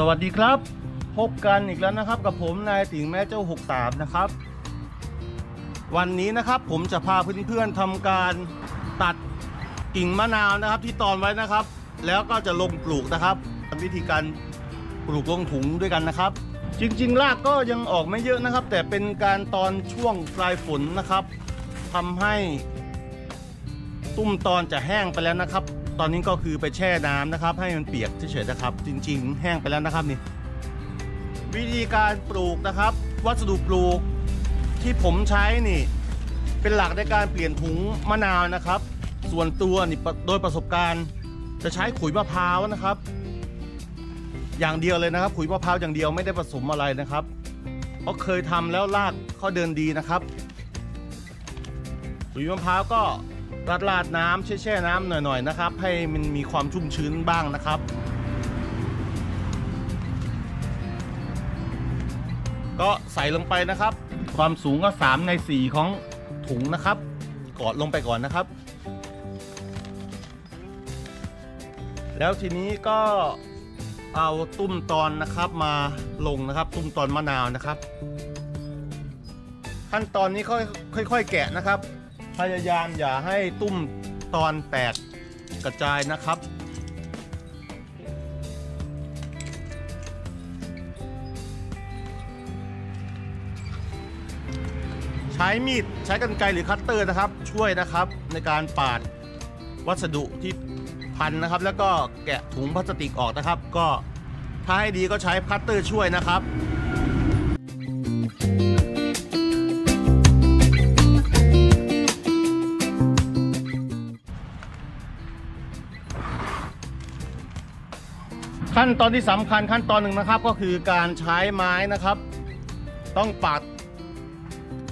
สวัสดีครับ พบกันอีกแล้วนะครับ กับผมนายติ่งแม่เจ้า 63 นะครับ วันนี้นะครับผมจะพาเพื่อนๆทำการตัดกิ่งมะนาวนะครับ ที่ตอนไว้นะครับ แล้วก็จะลงปลูกนะครับวิธีการปลูกลงถุงด้วยกันนะครับ จริงๆรากก็ยังออกไม่เยอะนะครับ แต่เป็นการตอนช่วงปลายฝนนะครับทำให้ตุ้มตอนจะแห้งไปแล้วนะครับ ตอนนี้ก็คือไปแช่น้ำนะครับ ให้มันเปียกเฉยๆนะครับ จริง ๆ แห้งไปแล้วนะครับนี่วิธีการปลูกนะครับ วัสดุปลูกที่ผมใช้นี่ เป็นหลักในการเปลี่ยนถุงมะนาวนะครับ ส่วนตัวนี่โดยประสบการณ์จะใช้ขุยมะพร้าวนะครับ อย่างเดียวเลยนะครับ ขุยมะพร้าวอย่างเดียวไม่ได้ผสมอะไรนะครับ เพราะเคยทำแล้วรากเขาเดินดีนะครับขุยมะพร้าวก็ ราดราดน้ำแช่น้ำหน่อยๆนะครับ ให้มันมีความชุ่มชื้นบ้างนะครับก็ใส่ลงไปนะครับ ความสูงก็ 3 ใน 4 ของถุงนะครับ กอดลงไปก่อนนะครับ แล้วทีนี้ก็เอาตุ้มตอนนะครับมาลงนะครับ ตุ้มตอนมะนาวนะครับ ขั้นตอนนี้ค่อยๆแกะนะครับ พยายามอย่าให้ตุ้มตอนแตกกระจายนะครับ ใช้มีดใช้กรรไกรหรือคัตเตอร์นะครับ ช่วยนะครับในการปาดวัสดุที่พันนะครับ แล้วก็แกะถุงพลาสติกออกนะครับ ก็ถ้าให้ดีก็ใช้คัตเตอร์ช่วยนะครับ ขั้นตอนที่สำคัญขั้นตอนหนึ่งนะครับก็คือการใช้ไม้นะครับ ต้องปัก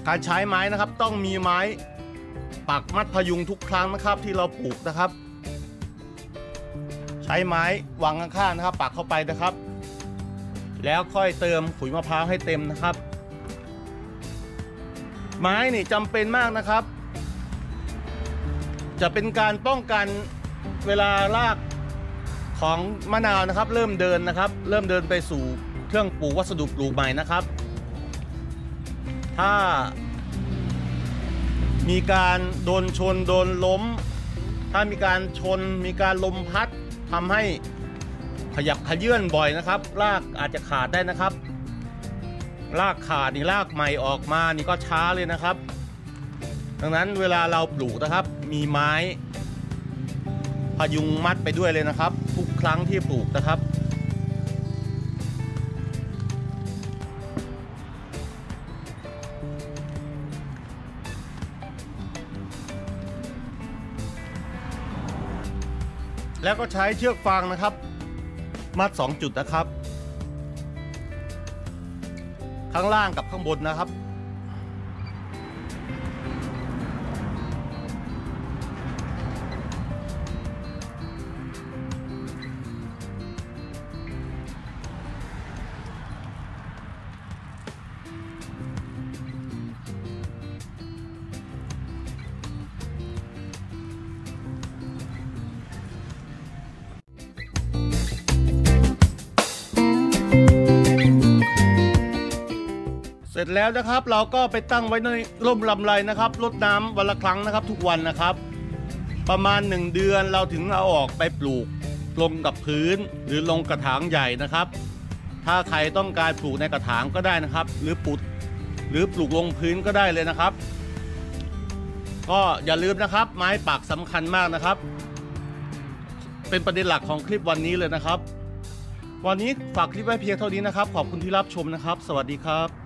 การใช้ไม้นะครับ ต้องมีไม้ปักมัดพยุงทุกครั้งนะครับ ที่เราปลูกนะครับ ใช้ไม้วางข้างๆนะครับ ปักเข้าไปนะครับ แล้วค่อยเติมขุยมะพร้าวให้เต็มนะครับ ไม้นี่จำเป็นมากนะครับ จะเป็นการป้องกันเวลาราก ของมะนาวนะครับ เริ่มเดินนะครับ เริ่มเดินไปสู่เครื่องปลูกวัสดุปลูกใหม่นะครับ ถ้า มีการโดนชนโดนล้ม ถ้ามีการชนมีการลมพัดทำให้ขยับขยื่นบ่อยนะครับรากอาจจะขาดได้นะครับรากขาดนี่รากใหม่ออกมานี่ก็ช้าเลยนะครับ ดังนั้นเวลาเราปลูกนะครับ มีไม้ พยุงมัดไปด้วยเลยนะครับ ทุกครั้งที่ปลูกนะครับ แล้วก็ใช้เชือกฟางนะครับ มัด 2 จุดนะครับ ข้างล่างกับข้างบนนะครับ เสร็จแล้วนะครับเราก็ไปตั้งไว้ในร่มลำไรนะครับรดน้ำวันละครั้งนะครับ ทุกวันนะครับ ประมาณ 1 เดือนเราถึงเอาออกไปปลูกลงกับพื้นหรือลงกระถางใหญ่นะครับ ถ้าใครต้องการปลูกในกระถางก็ได้นะครับ หรือปลูกหรือปลูกลงพื้นก็ได้เลยนะครับ ก็อย่าลืมนะครับ ไม้ปักสำคัญมากนะครับ เป็นประเด็นหลักของคลิปวันนี้เลยนะครับ วันนี้ฝากคลิปไว้เพียงเท่านี้นะครับ ขอบคุณที่รับชมนะครับ สวัสดีครับ